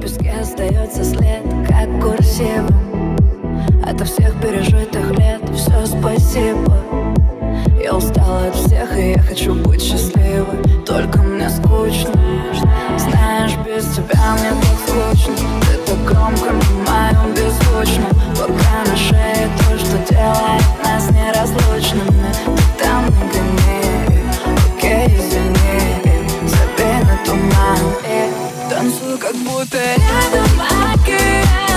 песке остается след, как курсивом Это всех пережитых лет все спасибо. Я устала от всех, и я хочу быть счастливой. Только мне скучно Знаешь, без тебя мне так скучно. Ты так громко на моем беззвучно. Пока на шее то, что делает нас неразлучными. Ты там не гони. окей, извини. Забей на туман, эй Танцую, как будто рядом океан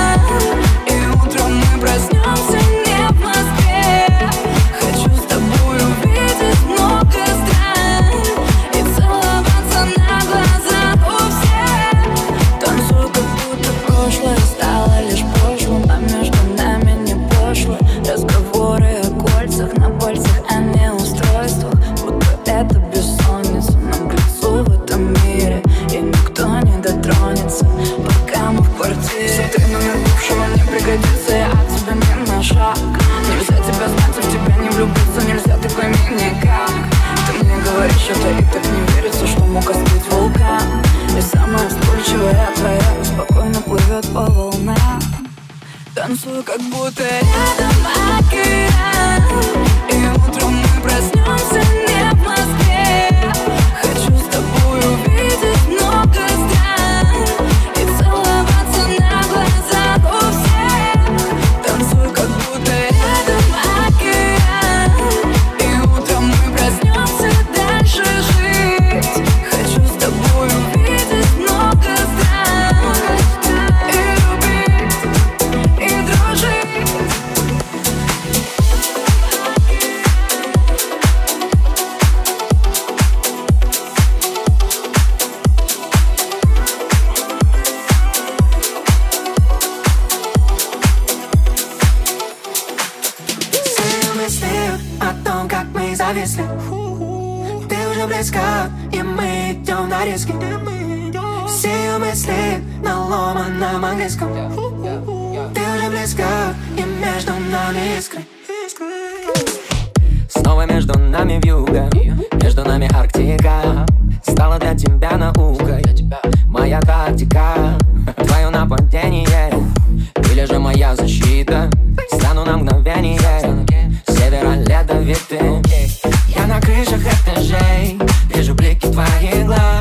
танцую, как будто рядом океан. buying love.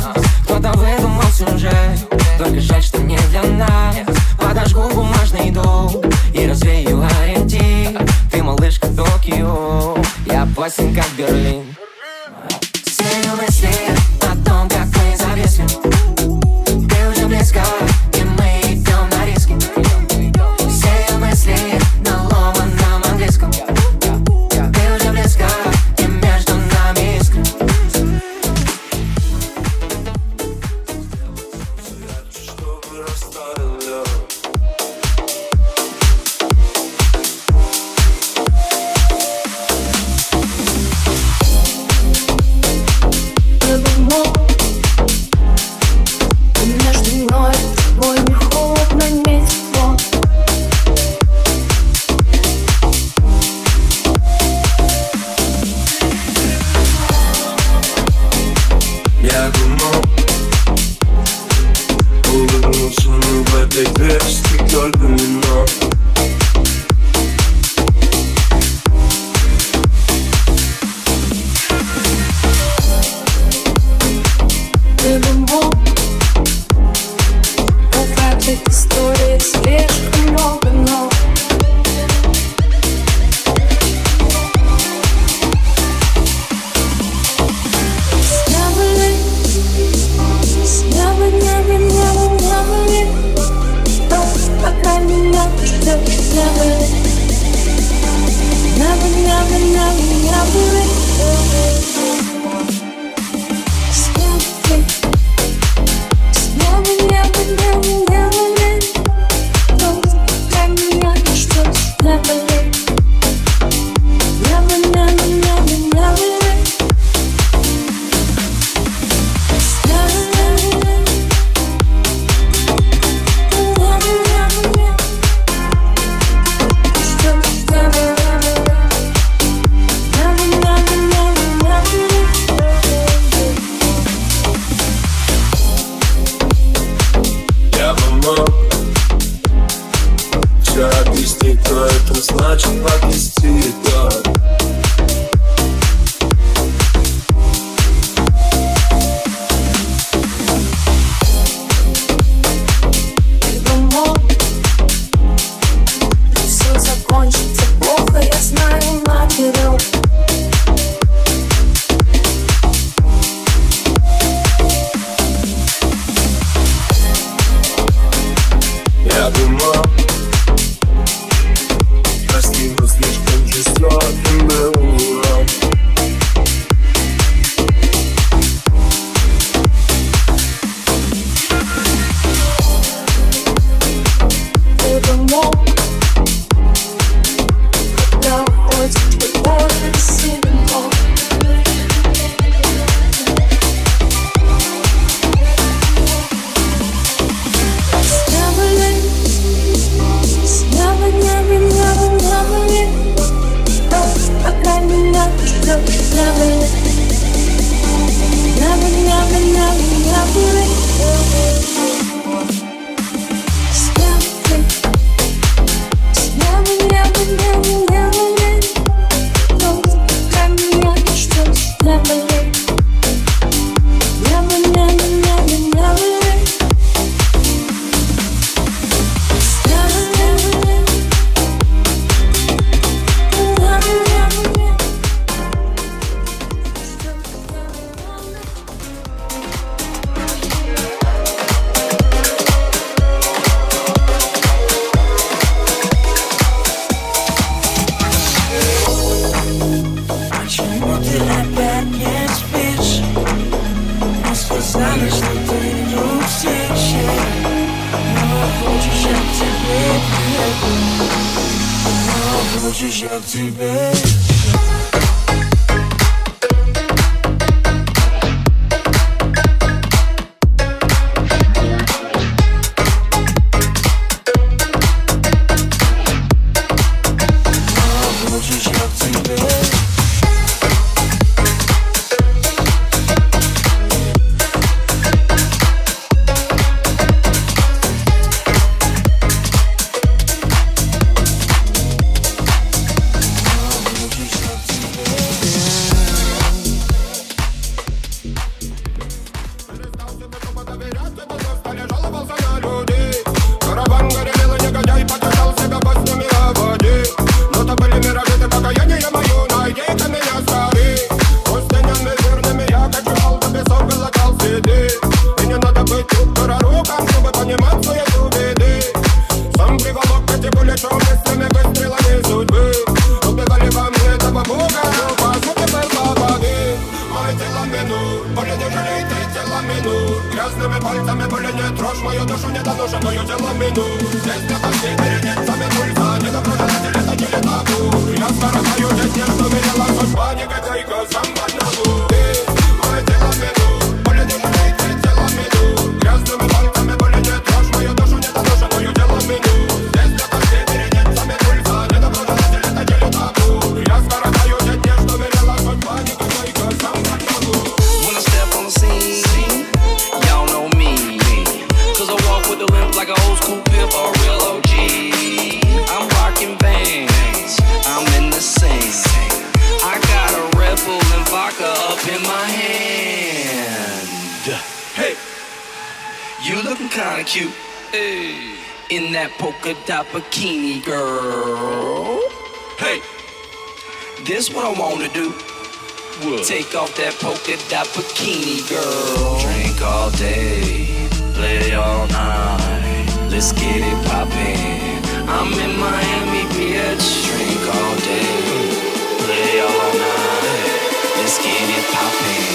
Dlatego, że moją ciało minął what I wanna do. What? Take off that polka dot bikini, girl. Drink all day, play all night. Let's get it poppin'. I'm in Miami, bitch. Drink all day, play all night. Let's get it poppin'.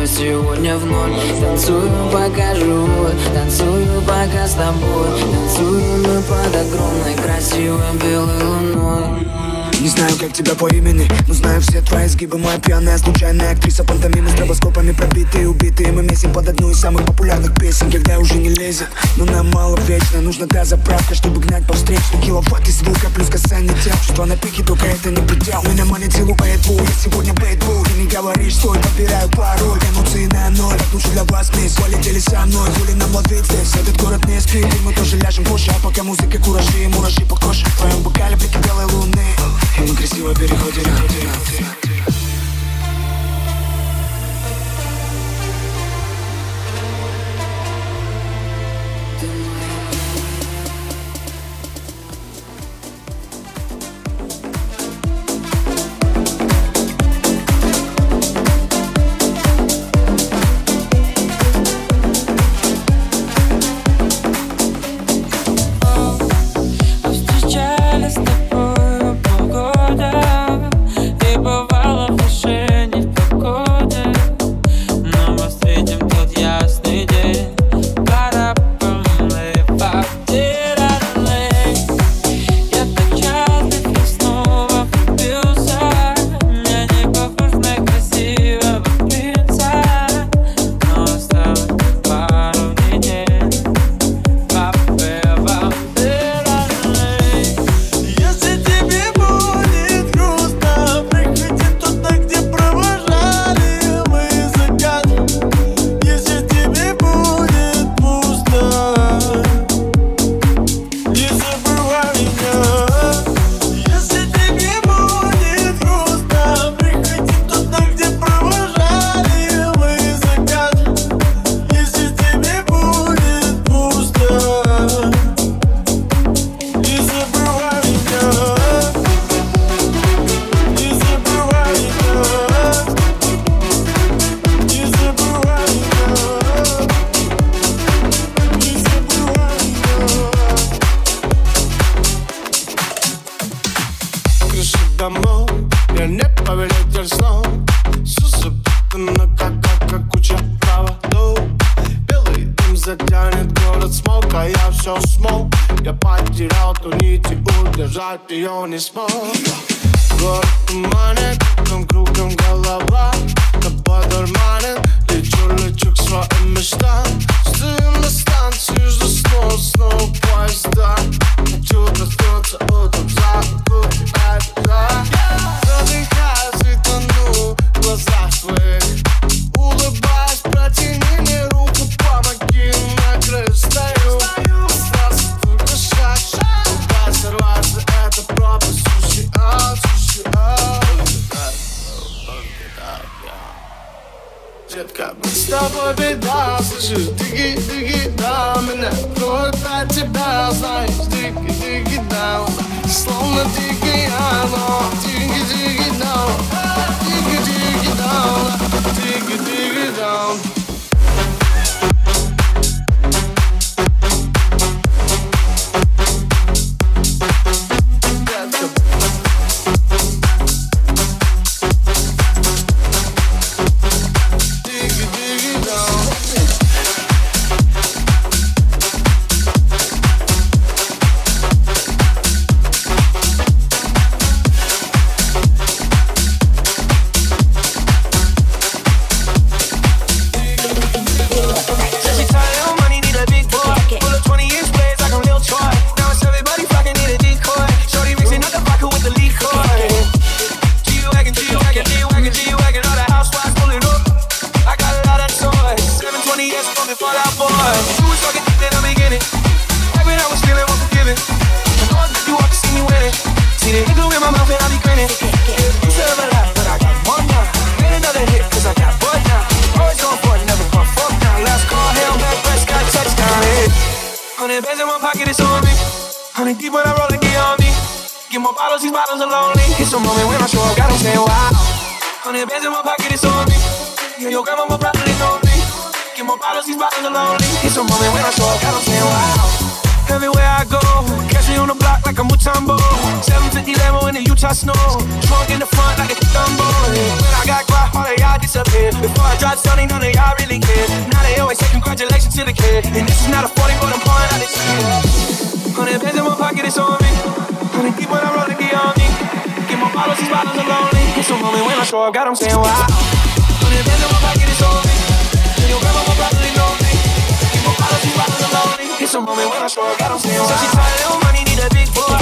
Чувства сегодня ноль. Танцую, пока живой Танцую, пока с тобой. Танцуем мы под огромной красивой белой луной не знаю, как тебя по имени, но знаю все твои сгибы. Моя пьяная, случайная актриса пантомимы Стробоскопами пробитые, убитые. Мы месим под одну из самых популярных песен Когда уже не лезет, но нам мало вечно Нужна та заправка, чтобы гнать по встречной. Киловатт из звука, плюс касание тел. Чувство на пике, только это не предел. Меня манит силу поэтбул, я сегодня бэтбул Ты не говоришь, стой, подбираю пароль. Эмоции на ноль, так лучше для вас вместе Полетели со мной, хули нам ловить здесь Этот город не спит, и мы тоже ляжем позже А пока музыка кураж и мураши по коже. В твоем бокале блики белой луны и мы красиво переходим стол Я потерял ту нить и удержать ее не смог Город туманит, кругом кругом голова Тобой дурманит, лечу, лечу к своим мечтам Стоим на станции, жду снова, снова поезда Хочу проснуться утром за окну, moment when I show her God I'm saying So she tired of money, need a big boy.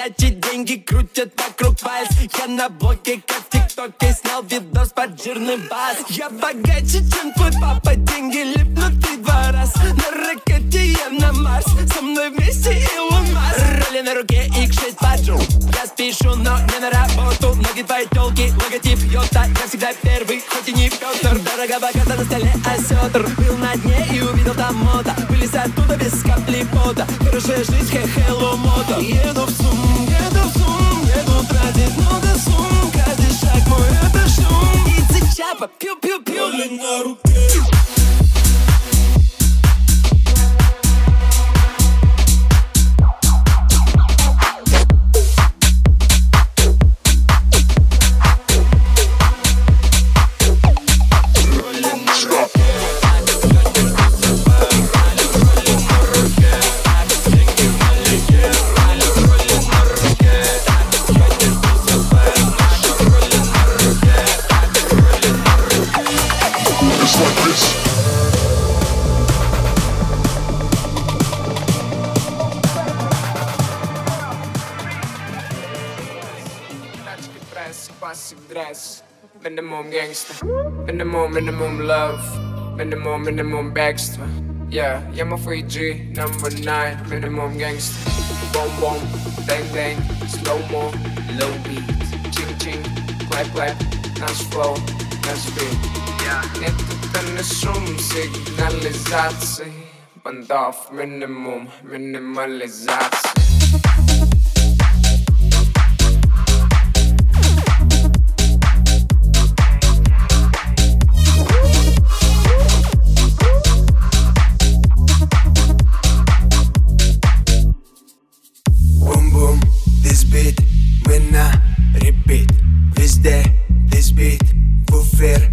Версачи, деньги крутят вокруг пальц Я на блоке, как в ТикТоке, снял видос под жирный бас. Я богаче, чем твой папа, деньги липнут и два раз. На ракете я на Марс, со мной вместе Илон Маск. Роли на руке, их шесть паджу Я спешу, но не на работу. Ноги твоей телки, логотип Йота. Я всегда первый, хоть и не Петр Дорого богато на столе осетр Был на дне и увидел там мода. Вылез оттуда без капли пота. Хорошая жизнь, хе-хелло мото Еду chopper. Pew, pew, pew. дресс Минимум гангста Минимум, минимум love Минимум, минимум бегство Yeah, я мой G, number nine Минимум гангста Бом-бом, бэнг-бэнг Slow-mo, low beat Чин-чин, клэп-клэп Наш flow, наш beat Yeah, это не шум сигнализации Бандов минимум, минимализация This beat, for fear.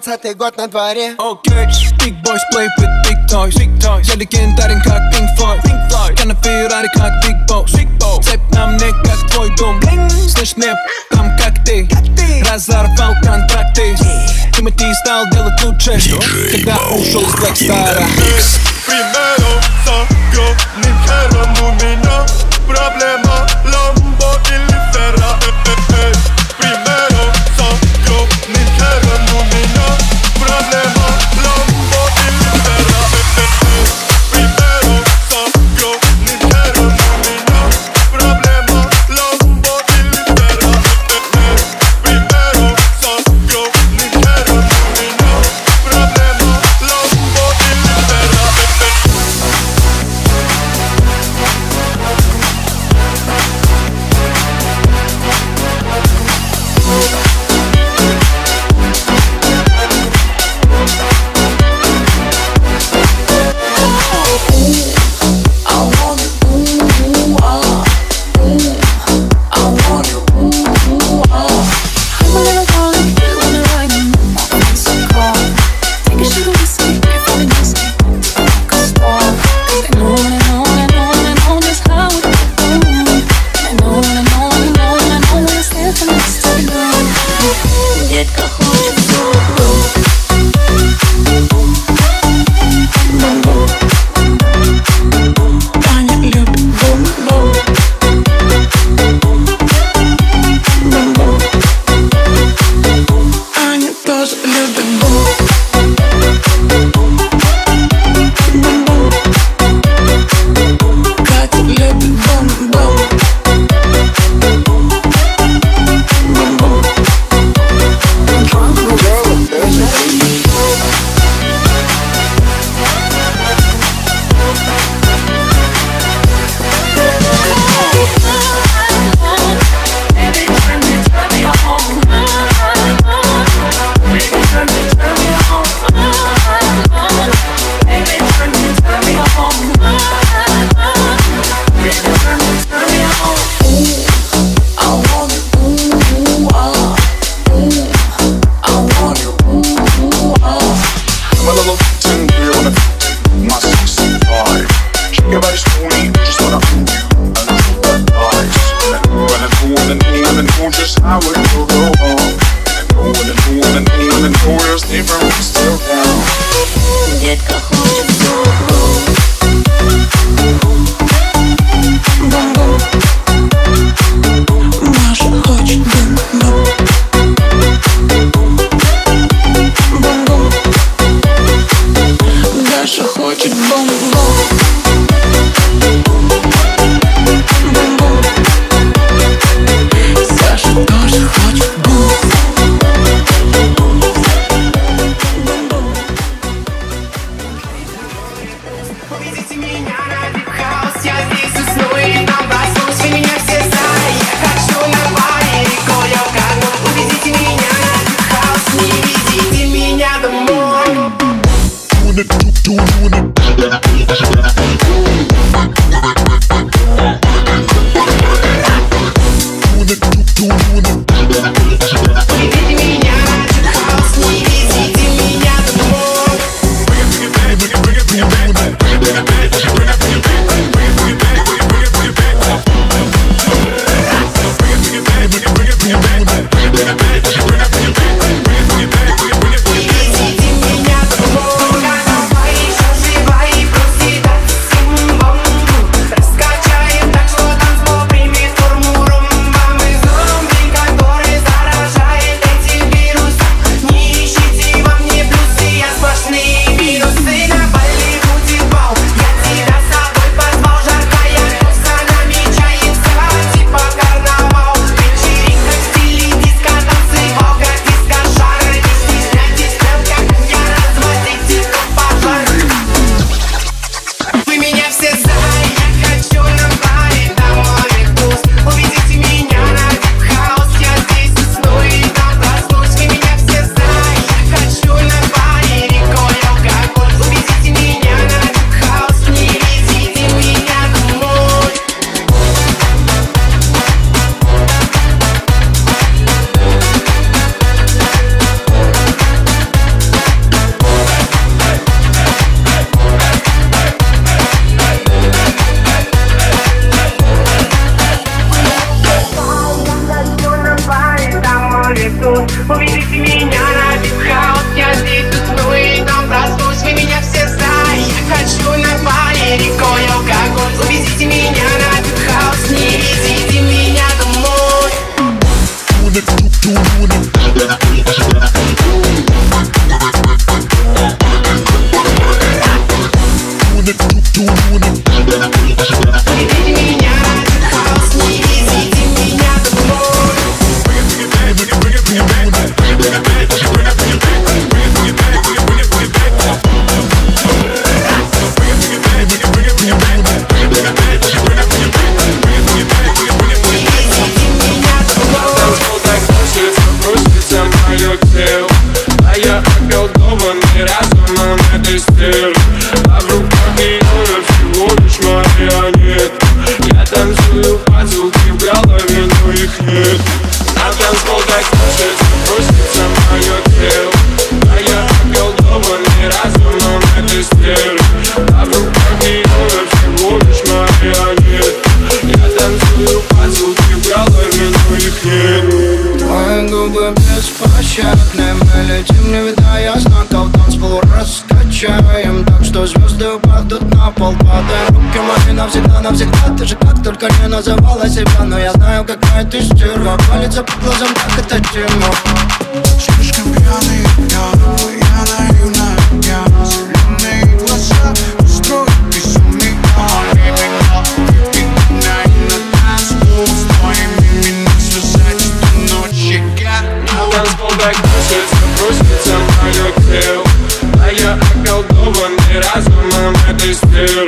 20 год на дворе Окей, big boys play with big toys, big toys. Я легендарен как Pink Floyd, Pink Floyd. Я на Феррари как Big Boss, big Boss. Цепь на мне как твой дом Bling. Слышь, мне там как ты, как ты. Разорвал контракты yeah. Тимати стал делать лучше, DJ когда ушел с Блэкстара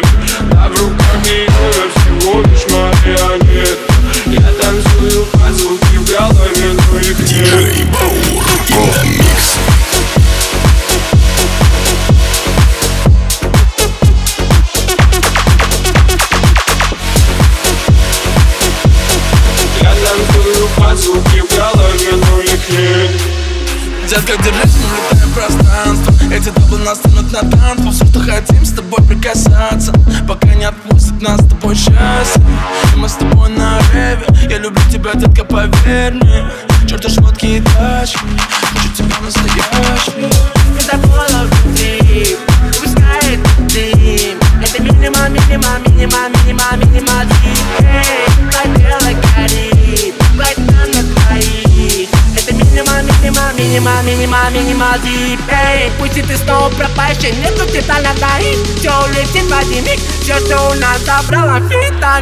Yeah. rush me. Want you to promise that you rush me. Cause I fall out of sleep Who's got the theme? At the minimum, minimum, minimum, minimum, minimum Hey, I feel like I did But I'm not right Minima, minima, minima, deep Эй, пусть и ты снова пропащен Нету титана горит Все улетит в один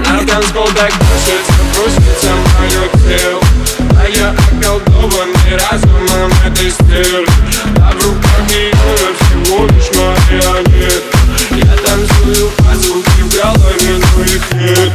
I've got this back, push it, push it, somehow you're clear. А я околдован и разумом этой стервы А в руках ее всего лишь марионет. Я танцую по звуке в голове, ну но их нет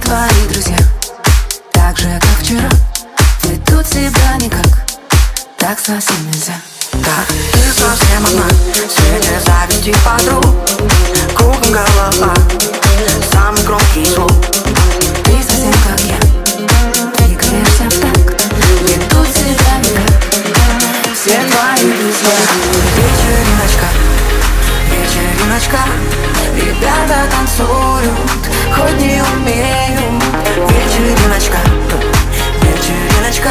Твои друзья. Так же, как вчера. Ведут себя никак. Так совсем нельзя. Так, ты совсем одна. Сегодня и подруг Кругом голова. Самый громкий звук. Ты совсем как я. Двигаешься в так Ведут себя никак. Все твои друзья. Вечериночка вечериночка Ребята танцуют, хоть не умеют. Вечериночка, вечериночка.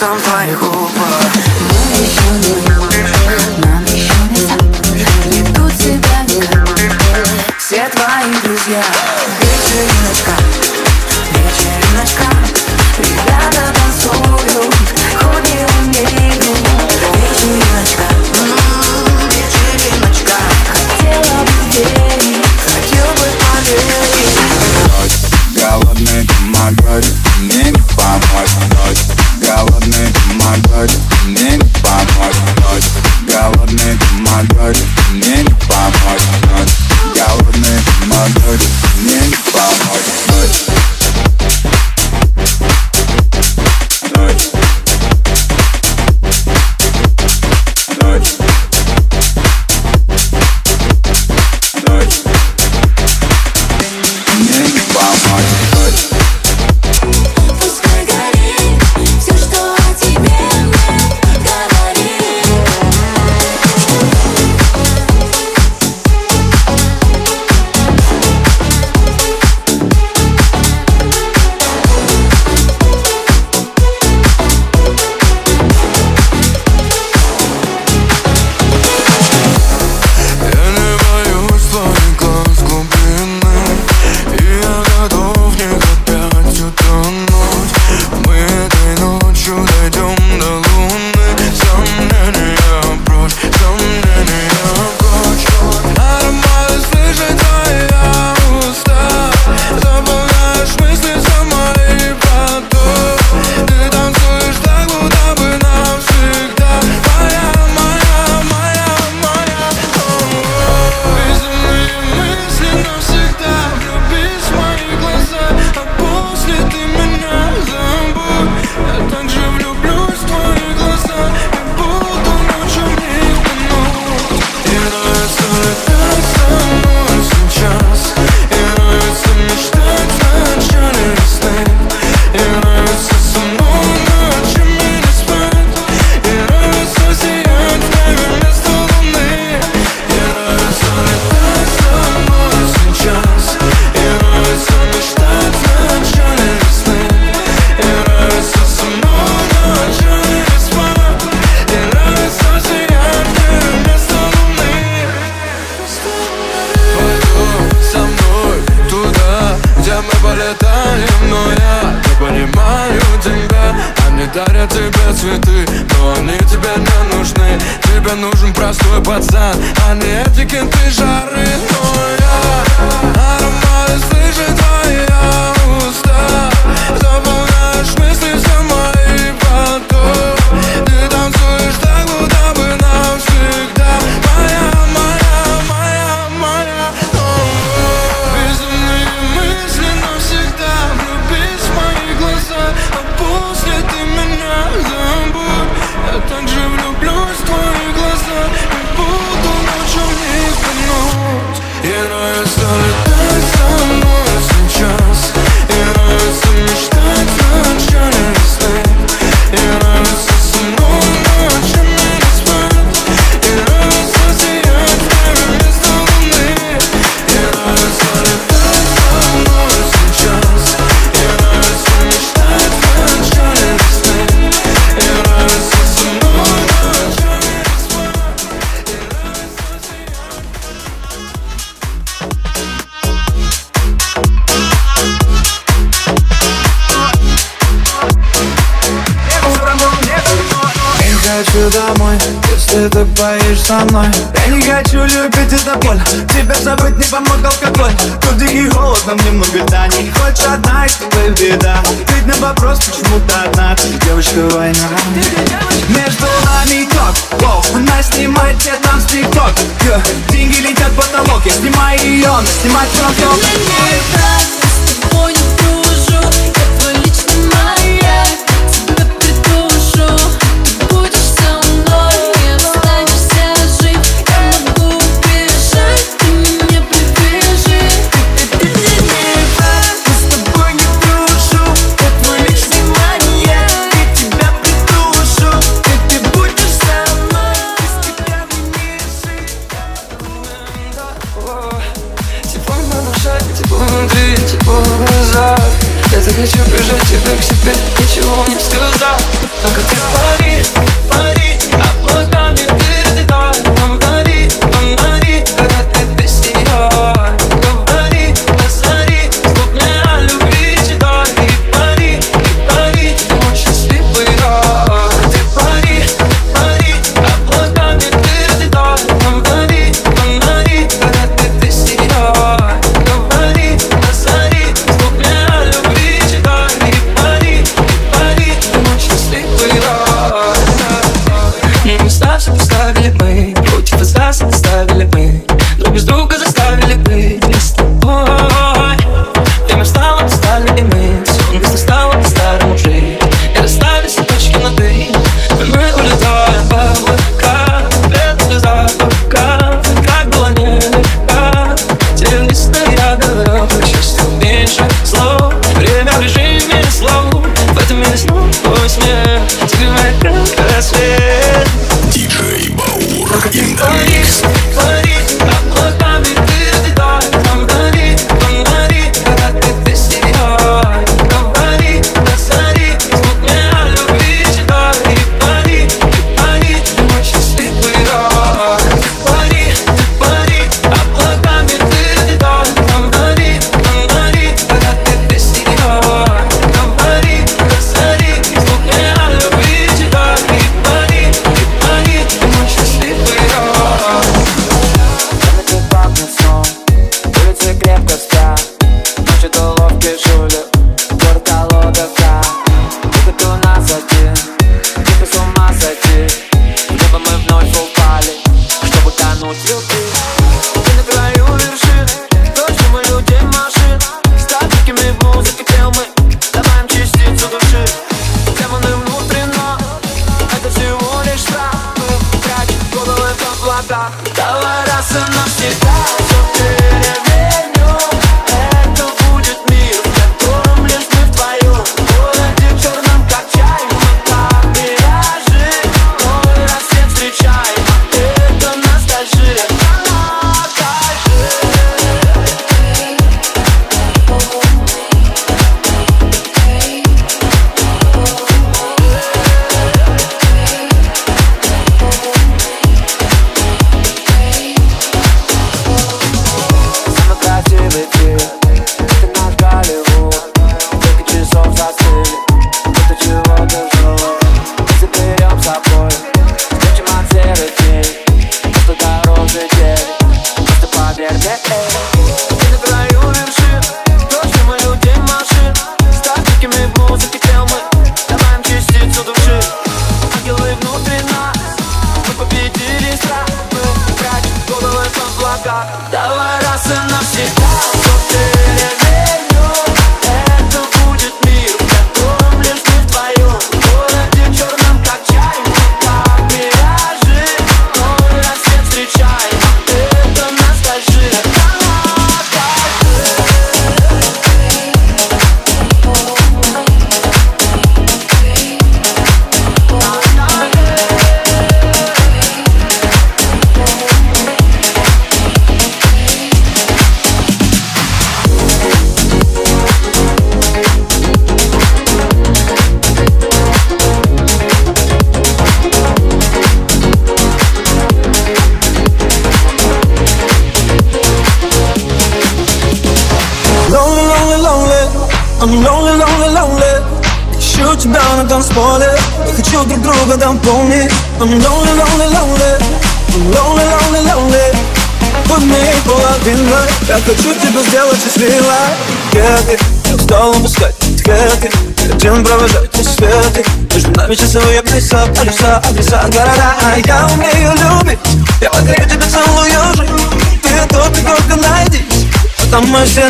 там твоих губах хочу домой Если ты боишься мной. Я не хочу любить, это боль Тебя забыть не помог алкоголь. Тут дикий холод, нам немного да Не хочешь одна, и с тобой беда. Ведь на вопрос, почему ты одна? Ты девочка война. Между нами ток, воу Она снимает тебе там стрикток Деньги летят в потолок Я снимаю ее, она снимает чувак Я не с тобой не дружу. хочу прижать тебя к себе Ничего не сказал Только ты парень.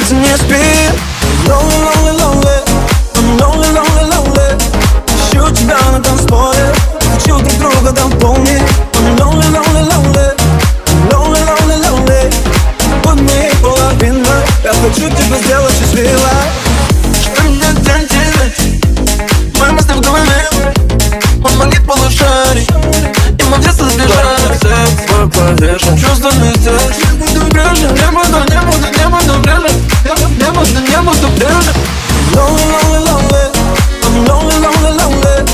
Сердце не спит Lonely, lonely, lonely. I'm lonely, lonely, lonely. Ищу тебя на танцполе Хочу друг друга дополнить I'm lonely, lonely, lonely. I'm lonely, lonely, lonely Будь моей половиной Я хочу тебя сделать счастливой Что меня тянет Мои буду, не буду прежним Lonely, lonely, lonely I'm lonely, lonely, lonely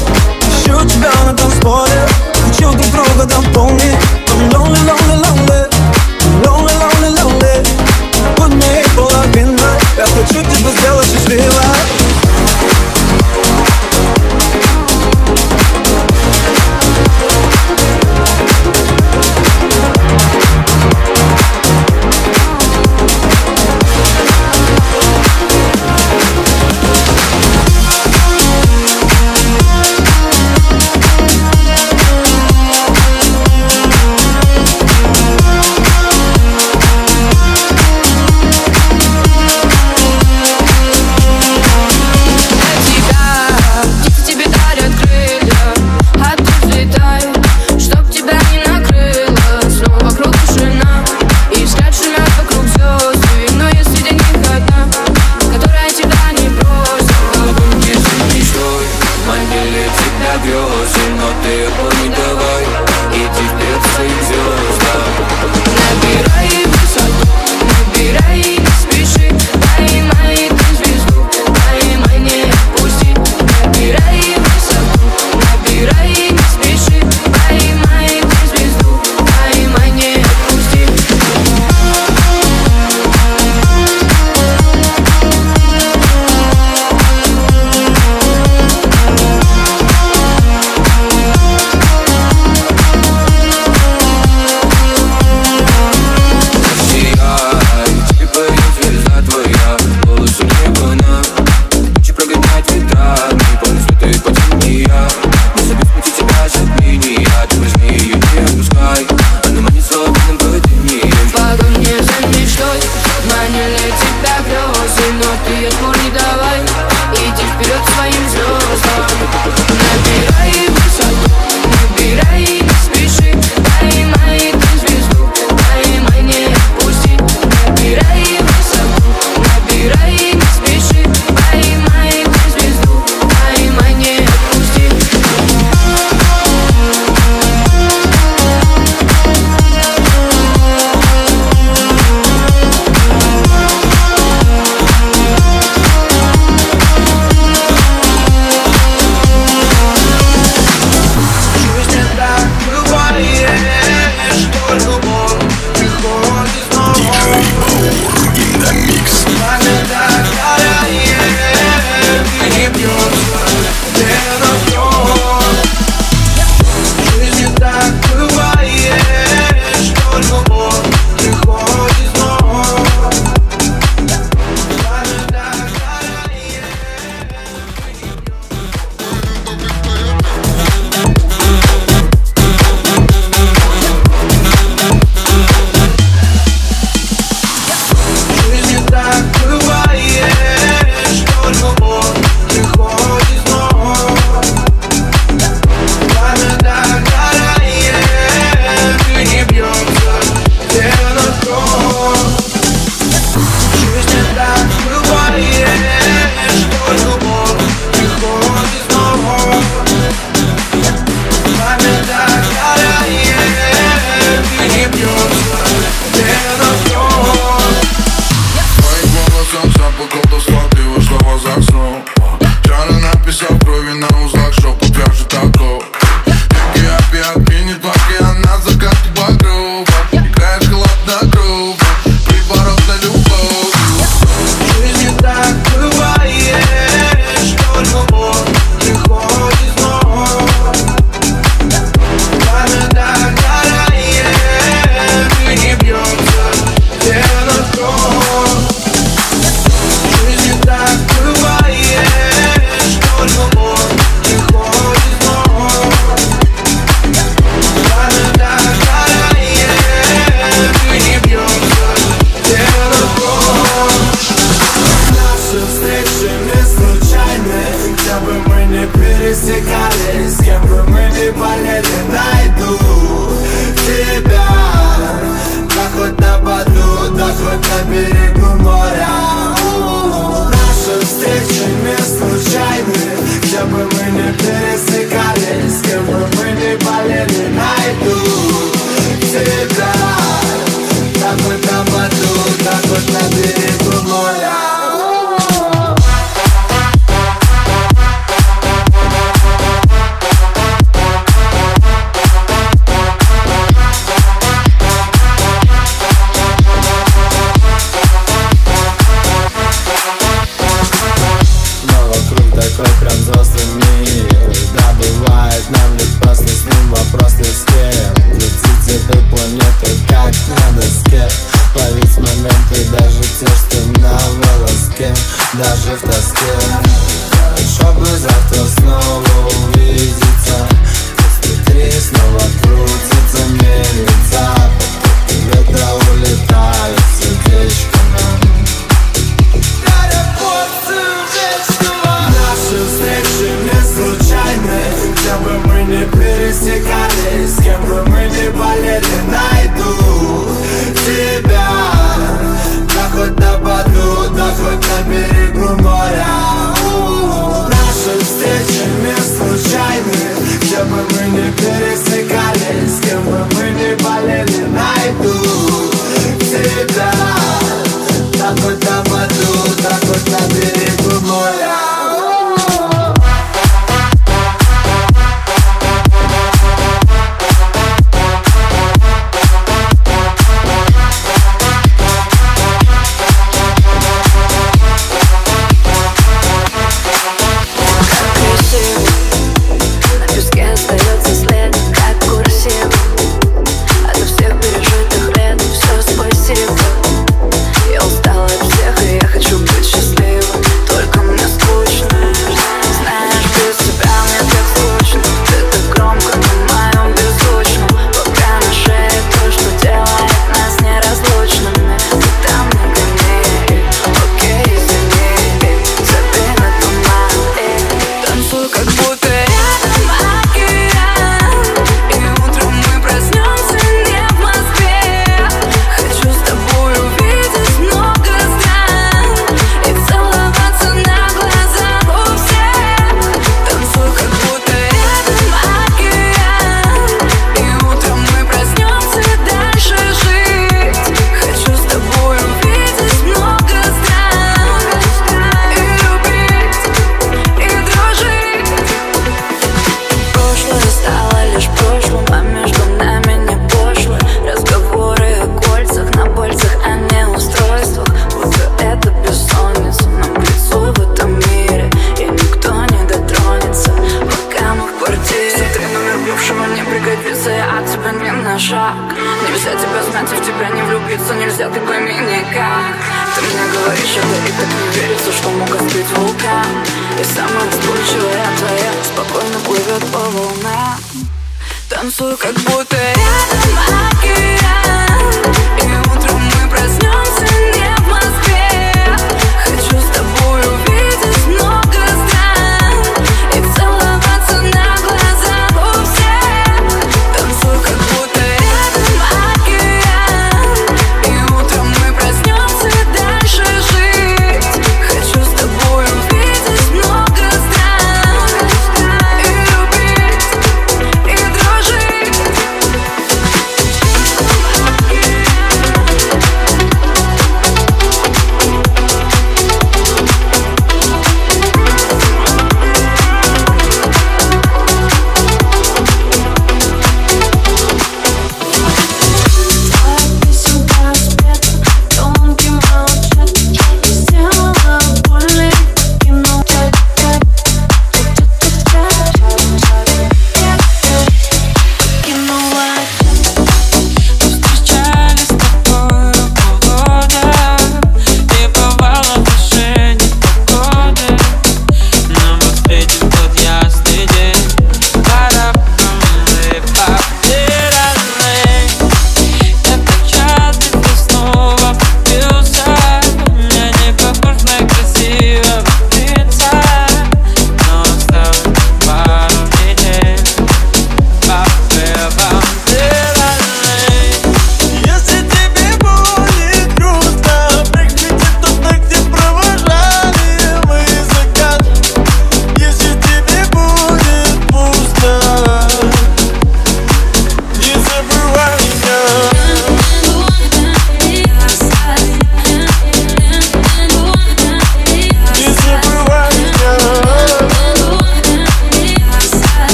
Ищу тебя на танцполе Хочу друг друга дополнить I'm lonely, lonely, lonely I'm lonely, lonely, lonely Будь моей половиной Я хочу тебя сделать счастливой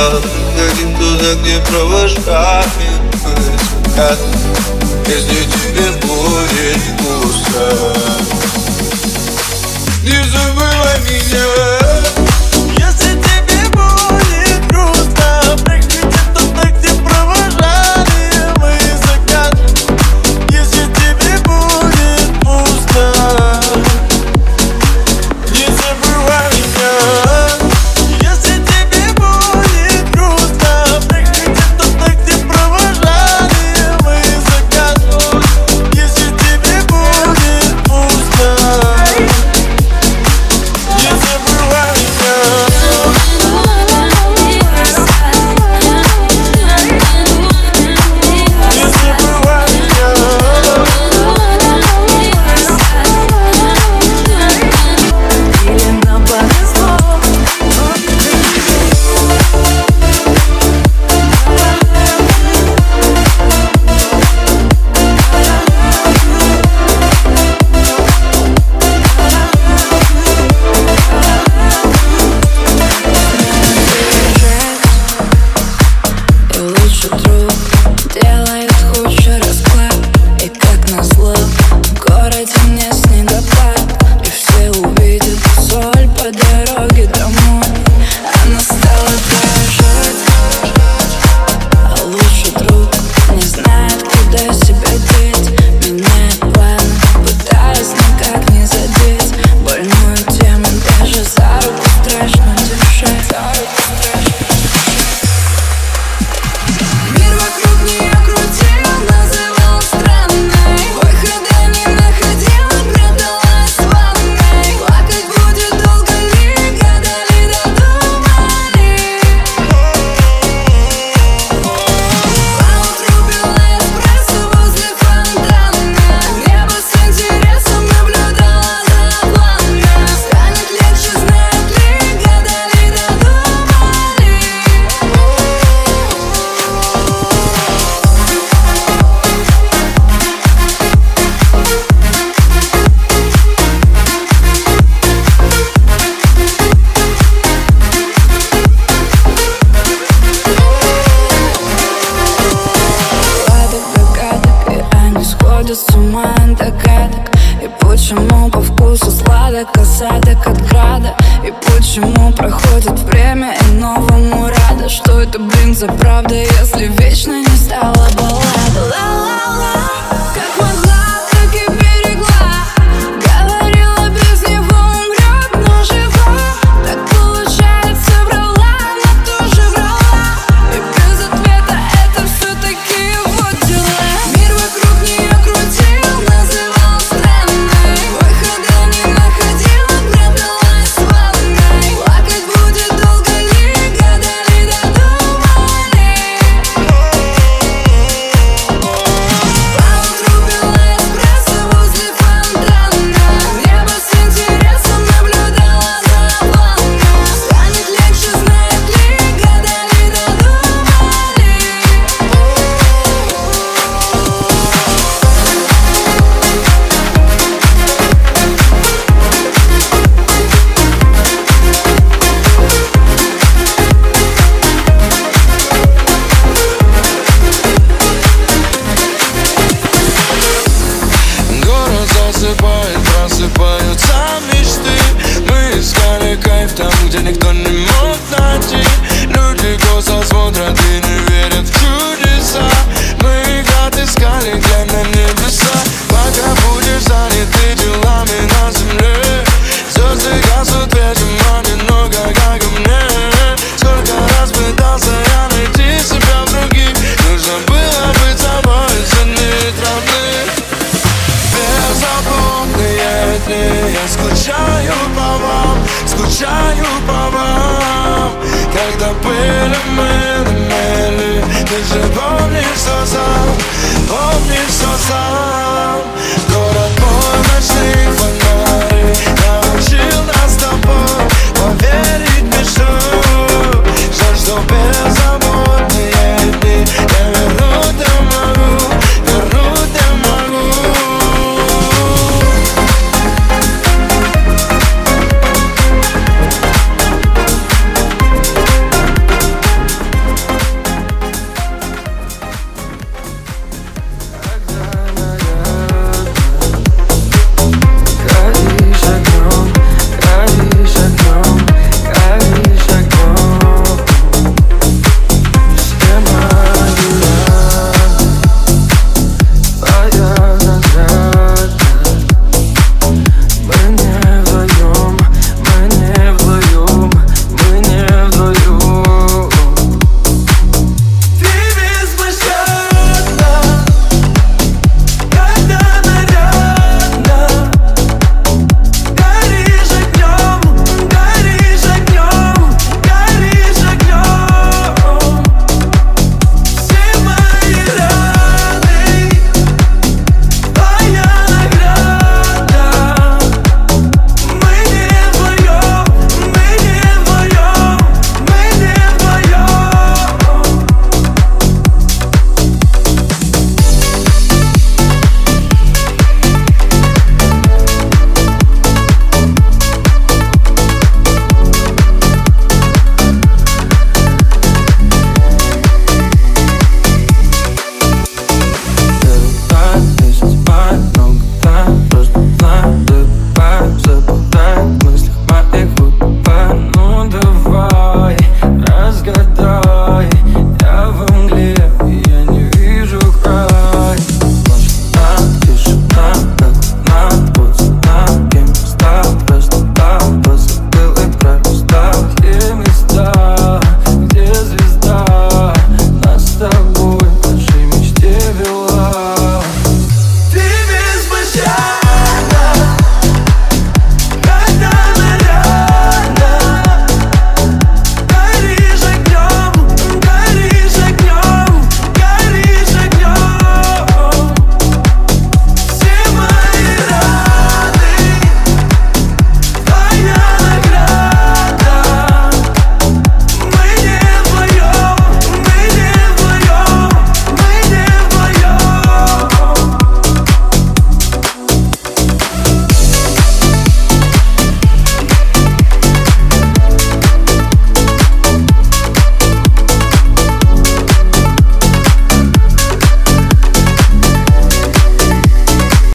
Ходим туда, где провожаем закат Если тебе